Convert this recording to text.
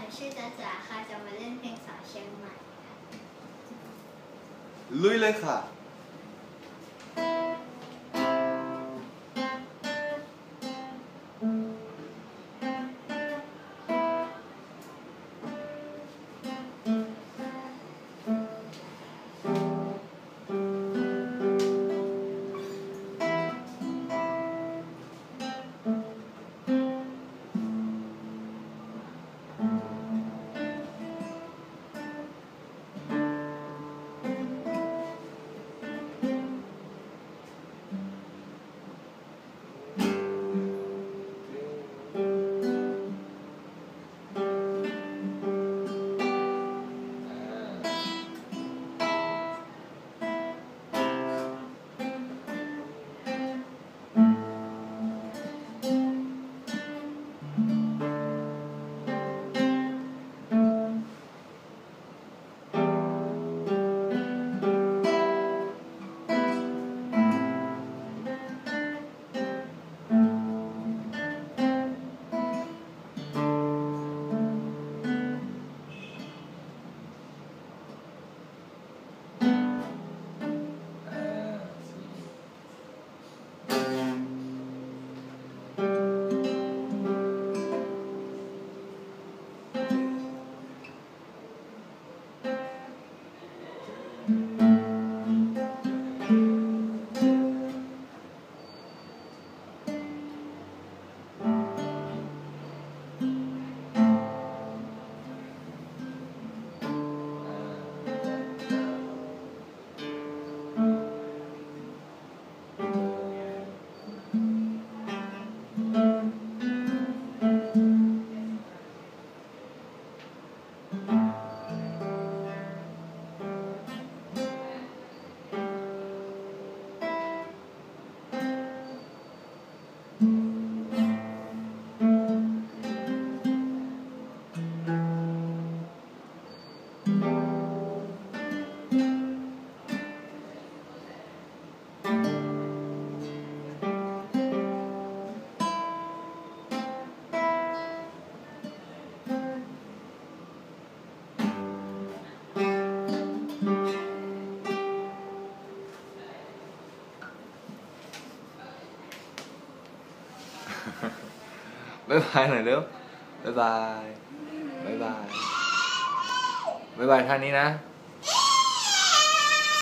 หนูชื่อจ๊ะจ๋าค่ะ จะมาเล่นเพลงสาวเชียงใหม่ค่ะ ลุยเลยค่ะ บ๊ายบายหน่อยเร็วบ๊ายบายบ๊ายบายบ๊ายบายท่านนี้นะ